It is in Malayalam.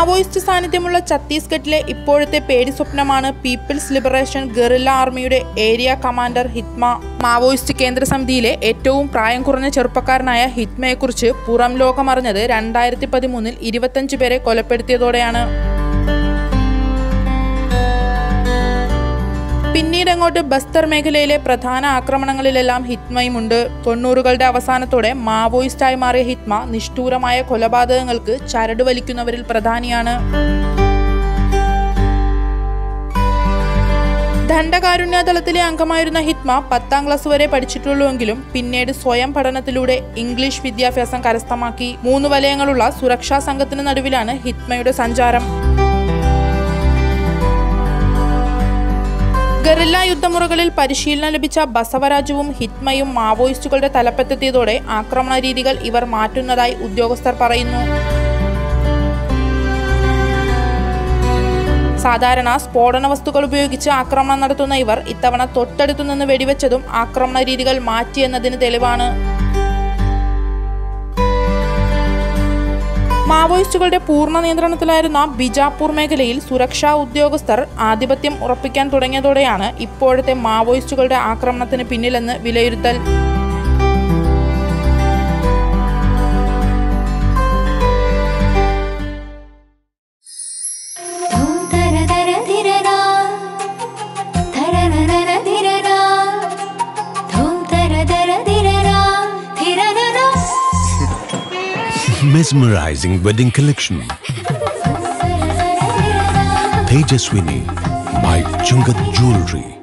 മാവോയിസ്റ്റ് സാന്നിധ്യമുള്ള ഛത്തീസ്ഗഡിലെ ഇപ്പോഴത്തെ പേടി സ്വപ്നമാണ് പീപ്പിൾസ് ലിബറേഷൻ ഗറില്ല ആർമിയുടെ ഏരിയ കമാൻഡർ ഹിത്മ. മാവോയിസ്റ്റ് കേന്ദ്ര സമിതിയിലെ ഏറ്റവും പ്രായം കുറഞ്ഞ ചെറുപ്പക്കാരനായ ഹിത്മയെക്കുറിച്ച് പുറം ലോകമറിഞ്ഞത് രണ്ടായിരത്തി പതിമൂന്നിൽ ഇരുപത്തഞ്ച് പേരെ കൊലപ്പെടുത്തിയതോടെയാണ്. പിന്നീട് അങ്ങോട്ട് ബസ്തർ മേഖലയിലെ പ്രധാന ആക്രമണങ്ങളിലെല്ലാം ഹിത്മയുമുണ്ട് തൊണ്ണൂറുകളുടെ അവസാനത്തോടെ മാവോയിസ്റ്റായി മാറിയ ഹിത്മ നിഷ്ഠൂരമായ കൊലപാതകങ്ങൾക്ക് ചരട് വലിക്കുന്നവരിൽ പ്രധാനിയാണ്. ദണ്ഡകാരുണ്യ ദളത്തിലെ അംഗമായിരുന്ന ഹിത്മ പത്താം ക്ലാസ് വരെ പഠിച്ചിട്ടുള്ളൂവെങ്കിലും പിന്നീട് സ്വയം പഠനത്തിലൂടെ ഇംഗ്ലീഷ് വിദ്യാഭ്യാസം കരസ്ഥമാക്കി. മൂന്ന് വലയങ്ങളുള്ള സുരക്ഷാ സംഘത്തിന് നടുവിലാണ് ഹിത്മയുടെ സഞ്ചാരം. ഗറില്ല യുദ്ധമുറകളിൽ പരിശീലനം ലഭിച്ച ബസവരാജുവും ഹിത്മയും മാവോയിസ്റ്റുകളുടെ തലപ്പത്തെത്തിയതോടെ ആക്രമണ രീതികൾ ഇവർ മാറ്റുന്നതായി ഉദ്യോഗസ്ഥർ പറയുന്നു. സാധാരണ സ്ഫോടന വസ്തുക്കൾ ഉപയോഗിച്ച് ആക്രമണം നടത്തുന്ന ഇവർ ഇത്തവണ തൊട്ടടുത്തു നിന്ന് വെടിവെച്ചതും ആക്രമണ രീതികൾ മാറ്റിയെന്നതിന് തെളിവാണ്. മാവോയിസ്റ്റുകളുടെ പൂർണ നിയന്ത്രണത്തിലായിരുന്ന ബിജാപ്പൂർ മേഖലയിൽ സുരക്ഷാ ഉദ്യോഗസ്ഥർ ആധിപത്യം ഉറപ്പിക്കാൻ തുടങ്ങിയതോടെയാണ് ഇപ്പോഴത്തെ മാവോയിസ്റ്റുകളുടെ ആക്രമണത്തിന് പിന്നിലെന്ന് വിലയിരുത്തൽ. Mesmerizing wedding collection. Tejaswini by Chungat Jewelry.